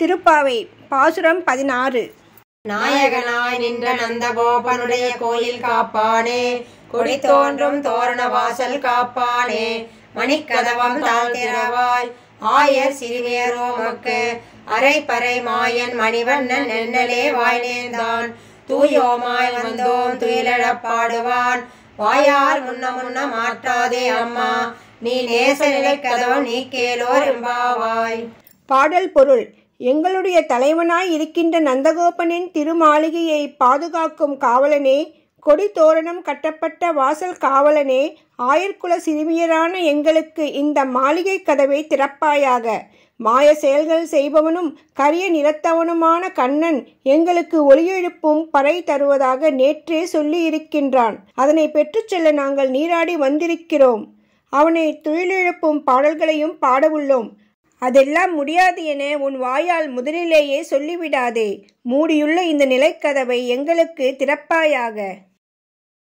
திருப்பாவை பாசுரம் பதினாறு. நாயகனாய் நின்ற நந்தகோபனுடைய கோயில் காப்பானே கொடி தோன்றும் தோரண வாசல் காப்பானே மணிக்கதவம் தாழ்த்திரவாய் ஆயர் சிறுவேரோமக்கு அரை பறை மாயன் மணிவண்ணன் நென்னலே வாய் நேர்ந்தான் தூயோமாய் வந்தோம் துயிலழப் பாடுவான் வாயால் முன்ன முன்ன மாற்றாதே அம்மா நீ நேச நிலை கதவம் நீ கேளோர் எம்பாவாய். பாடல் பொருள் எங்களுடைய தலைவனாய் இருக்கின்ற நந்தகோபனின் திருமாளிகையை பாதுகாக்கும் காவலனே கொடி தோரணம் கட்டப்பட்ட வாசல் காவலனே ஆயர்குல சிறுமியரான எங்களுக்கு இந்த மாளிகை கதவை திறப்பாயாக. மாய செயல்கள் செய்பவனும் கரிய நிறத்தவனுமான கண்ணன் எங்களுக்கு ஒளியெழுப்பும் பறை தருவதாக நேற்றே சொல்லி இருக்கின்றான் அதனை பெற்றுச் செல்ல நாங்கள் நீராடி வந்திருக்கிறோம். அவனை தொழிலெழுப்பும் பாடல்களையும் பாடவுள்ளோம். அதெல்லாம் முடியாது என உன் வாயால் முதலிலேயே சொல்லிவிடாதே. மூடியுள்ள இந்த நிலைக்கதவை எங்களுக்கு திறப்பாயாக.